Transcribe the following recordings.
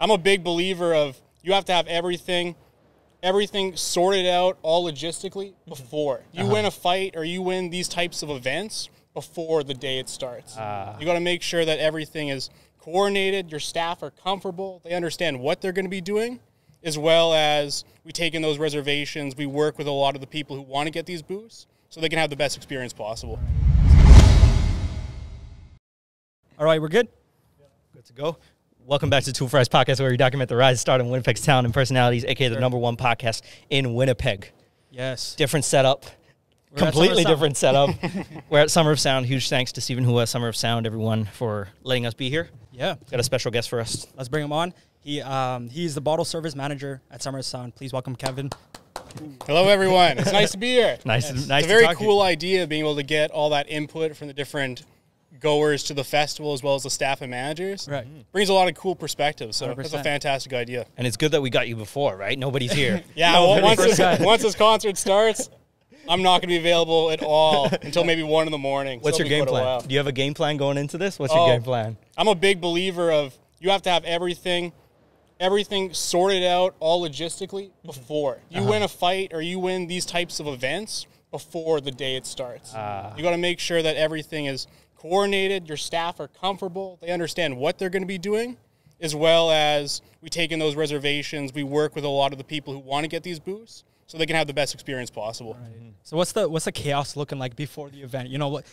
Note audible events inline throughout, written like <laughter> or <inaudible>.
I'm a big believer of you have to have everything everything sorted out all logistically mm-hmm. before you uh-huh. win a fight or you win these types of events before the day it starts. Ah. you got to make sure that everything is coordinated, your staff are comfortable, they understand what they're going to be doing, as well as we take in those reservations, we work with a lot of the people who want to get these booths so they can have the best experience possible. All right, we're good. Good to go. Welcome back to 204 Rise Podcast, where we document the rise, start, in Winnipeg's town and personalities, aka the number one podcast in Winnipeg. Yes. Different setup, We're completely different setup. <laughs> we're at Summer of Sound. Huge thanks to Stephen Hua, Summer of Sound, everyone, for letting us be here. Yeah. Got a special guest for us. Let's bring him on. He um, he's the bottle service manager at Summer of Sound. Please welcome Kevin. Hello, everyone. It's nice to be here. Nice, nice. It's a to very talk to you. cool idea being able to get all that input from the different goers to the festival as well as the staff and managers. Right. Mm-hmm. Brings a lot of cool perspectives. So that's a fantastic idea. And it's good that we got you before, right? Nobody's here. <laughs> Yeah, No, well, once, this, once this concert starts, I'm not going to be available at all <laughs> until maybe 1 in the morning. What's So your game be quite a plan? Do you have a game plan going into this? What's your Oh. game plan? I'm a big believer of you have to have everything everything sorted out all logistically before. You uh-huh. win a fight or you win these types of events before the day it starts. Ah. you got to make sure that everything is coordinated, your staff are comfortable, they understand what they're going to be doing, as well as we take in those reservations, we work with a lot of the people who want to get these booths so they can have the best experience possible. So what's the what's the chaos looking like before the event? You know what?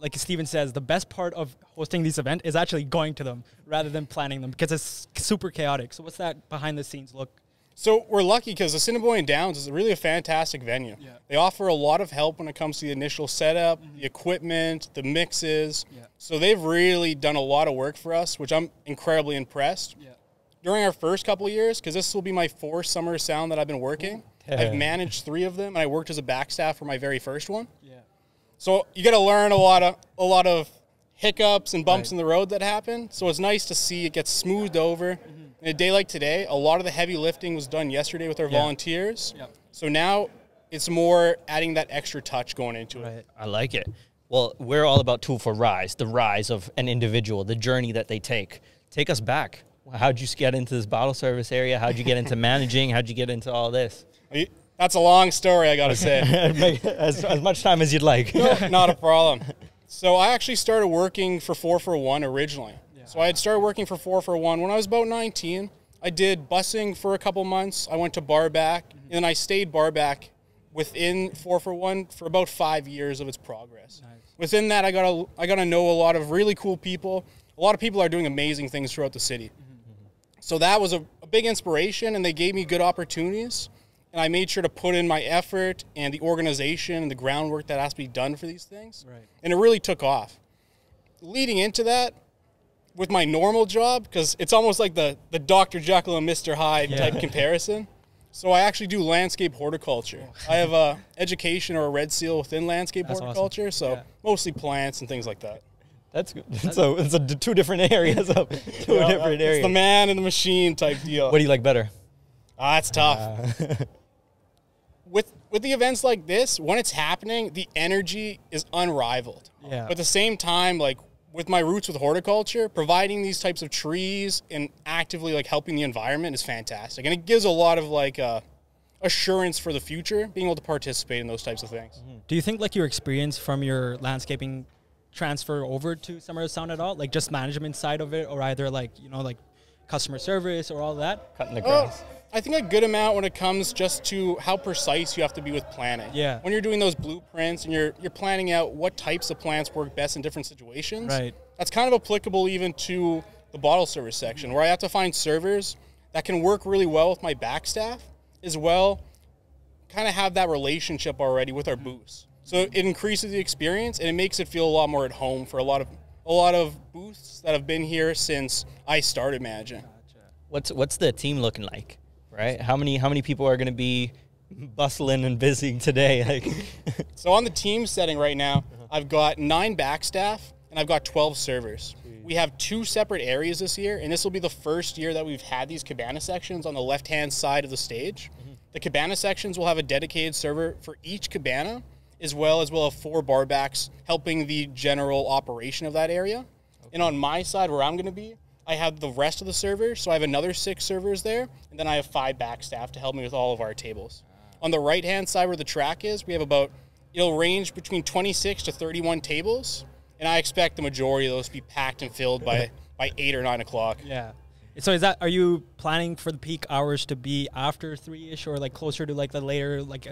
Like Steven says, the best part of hosting these events is actually going to them rather than planning them because it's super chaotic. So what's that behind the scenes look? So we're lucky because the Assiniboine Downs is really a fantastic venue. Yeah. They offer a lot of help when it comes to the initial setup, the equipment, the mixes. Yeah. So they've really done a lot of work for us, which I'm incredibly impressed. Yeah. During our first couple of years, because this will be my fourth summer sound that I've been working, I've managed three of them, and I worked as a backstaff for my very first one. Yeah. So you got to learn a lot of a lot of hiccups and bumps Right. in the road that happen. So it's nice to see it get smoothed over. Mm-hmm. In a day like today, a lot of the heavy lifting was done yesterday with our Yeah. volunteers. Yep. So now it's more adding that extra touch going into it. Right. I like it. Well, we're all about 204 Rise, the rise of an individual, the journey that they take. Take us back. How'd you get into this bottle service area? How'd you get into <laughs> managing? How'd you get into all this? That's a long story, I got to say. <laughs> as, as much time as you'd like. Not a problem. So I actually started working for Four for One originally. So I had started working for Four for One when I was about 19. I did busing for a couple months. I went to Barback, mm-hmm. and then I stayed Barback within Four for One for about five years of its progress. Within that, I got to I got to know a lot of really cool people. A lot of people are doing amazing things throughout the city. Mm-hmm. Mm-hmm. So that was a, a big inspiration, and they gave me good opportunities. And I made sure to put in my effort and the organization and the groundwork that has to be done for these things. Right. And it really took off. Leading into that, with my normal job, because it's almost like the, the Dr. Jekyll and Mr. Hyde type <laughs> comparison. So I actually do landscape horticulture. I have a education or a red seal within landscape That's awesome. horticulture, so Yeah. mostly plants and things like that. That's good. So it's a, two different <laughs> areas of two Yeah, different it's areas. the man and the machine type deal. what do you like better? Ah, that's tough. <laughs> with with the events like this, when it's happening, the energy is unrivaled. Yeah. But at the same time, like with my roots with horticulture, providing these types of trees and actively like helping the environment is fantastic, and it gives a lot of like uh, assurance for the future, being able to participate in those types of things. Do you think like your experience from your landscaping transfer over to Summer of Sound at all? Like just management side of it or either like, you know, like customer service or all that? Cutting the Oh, grass. I think a good amount when it comes just to how precise you have to be with planning. Yeah. When you're doing those blueprints and you're you're planning out what types of plants work best in different situations. Right. That's kind of applicable even to the bottle service section where I have to find servers that can work really well with my back staff as well kind of have that relationship already with our booths. So it increases the experience and it makes it feel a lot more at home for a lot of a lot of booths that have been here since I started managing. What's what's the team looking like? Right? How many how many people are going to be bustling and busy today? <laughs> Like, So on the team setting right now, uh-huh. I've got nine back staff and I've got 12 servers. We have two separate areas this year, and this will be the first year that we've had these cabana sections on the left hand side of the stage. Mm-hmm. The cabana sections will have a dedicated server for each cabana, as well as we'll have four barbacks helping the general operation of that area. And on my side, where I'm going to be, I have the rest of the servers, so I have another six servers there, and then I have five back staff to help me with all of our tables. Ah. On the right hand side where the track is, we have about it'll range between 26 to 31 tables, and I expect the majority of those to be packed and filled by <laughs> by eight or nine o'clock. Yeah. So is that are you planning for the peak hours to be after three ish or like closer to like the later like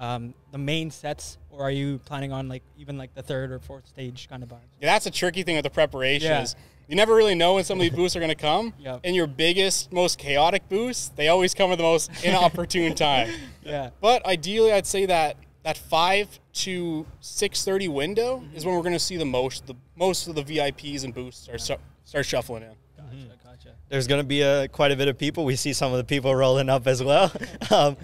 um, the main sets, or are you planning on like even like the third or fourth stage kind of vibes? Yeah, that's a tricky thing with the preparation Yeah. is you never really know when some of these boosts are going to come. <laughs> Yep. And your biggest, most chaotic boosts, they always come at the most <laughs> inopportune time. Yeah. But ideally, I'd say that that five to six thirty window is when we're going to see the most the most of the VIPs and boosts start start, start shuffling in. Gotcha. Gotcha. There's going to be a, quite a bit of people. We see some of the people rolling up as well. <laughs> Um,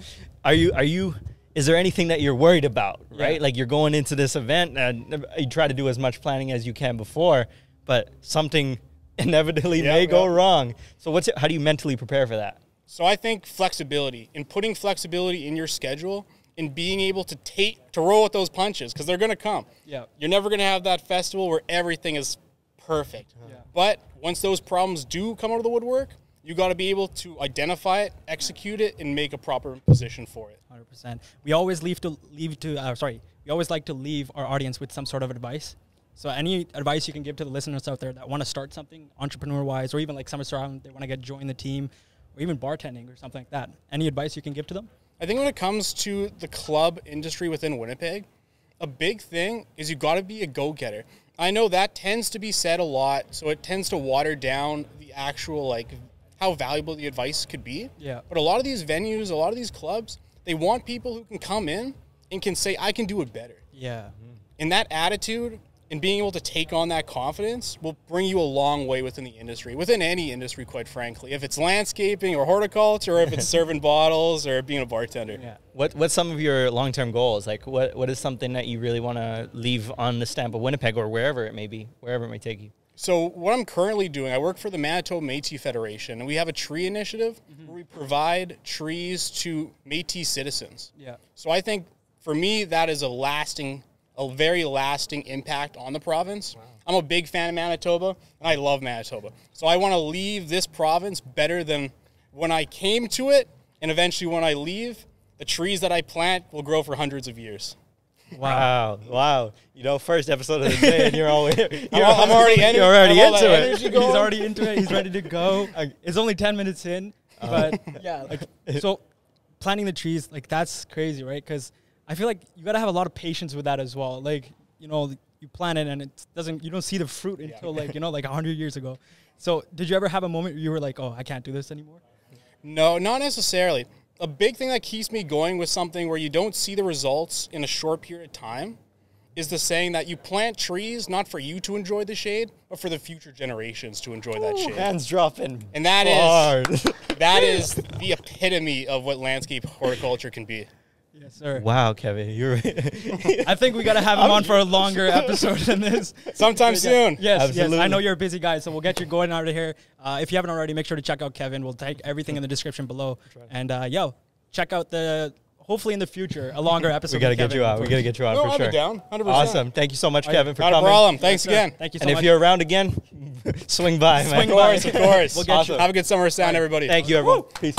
are you? Are you? Is there anything that you're worried about? Right, Yeah. like you're going into this event and you try to do as much planning as you can before, but something <laughs> inevitably Yeah, may go wrong. So what's it, how do you mentally prepare for that? So I think flexibility and putting flexibility in your schedule and being able to take to roll with those punches because they're going to come. Yeah. You're never going to have that festival where everything is perfect. Yeah. But once those problems do come out of the woodwork, you got to be able to identify it, execute it, and make a proper position for it. Hundred percent. We always leave to leave to uh, sorry. We always like to leave our audience with some sort of advice. So any advice you can give to the listeners out there that want to start something entrepreneur wise, or even like summer surround, they want to get join the team, or even bartending or something like that. Any advice you can give to them? I think when it comes to the club industry within Winnipeg, a big thing is you got to be a go-getter. I know that tends to be said a lot, so it tends to water down the actual like how valuable the advice could be. Yeah. But a lot of these venues, a lot of these clubs, they want people who can come in and can say I can do it better. Yeah. Mm-hmm. And that attitude and being able to take on that confidence will bring you a long way within the industry, within any industry, quite frankly. If it's landscaping or horticulture, or if it's <laughs> serving bottles or being a bartender. Yeah. What What's some of your long term goals? Like what What is something that you really want to leave on the stamp of Winnipeg or wherever it may be, wherever it may take you? So what I'm currently doing, I work for the Manitoba Métis Federation, and we have a tree initiative mm-hmm. where we provide trees to Métis citizens. Yeah. So I think for me that is a lasting, a very lasting impact on the province. I'm a big fan of Manitoba, and I love Manitoba. So I want to leave this province better than when I came to it, and eventually when I leave, the trees that I plant will grow for hundreds of years. Wow, wow! You know, first episode of the day, and you're all <laughs> you're, I'm, I'm already, you're already I have all into it. He's already into it. He's ready to go. <laughs> It's only ten minutes in, uh-huh. but <laughs> yeah, like so planting the trees, like that's crazy, right? Because I feel like you gotta have a lot of patience with that as well. Like you know, you plant it and it doesn't, you don't see the fruit until like you know, like hundred years ago. So did you ever have a moment where you were like, oh, I can't do this anymore? No, not necessarily. A big thing that keeps me going with something where you don't see the results in a short period of time is the saying that you plant trees not for you to enjoy the shade, but for the future generations to enjoy that shade. Hands dropping. And that is hard. that <laughs> is the epitome of what landscape horticulture can be. Yes, sir. wow, Kevin, you're. <laughs> I think we gotta have him on for a longer <laughs> episode than this. Sometime soon. Yes, yes. I know you're a busy guy, so we'll get you going out of here. Uh, if you haven't already, make sure to check out Kevin. We'll take everything in the description below. And uh, yo, check out the hopefully in the future a longer episode. we gotta with get Kevin you out. We gotta get you out No, for I'll be sure. down. 100%. Awesome. Thank you so much, Kevin, for Not a coming. problem. Thanks Sir, again. Thank you so And much. if you're around again, <laughs> swing by. man. Swing Of course, of course. We'll get you. Have a good summer sound, everybody. Thank you, everyone. Peace.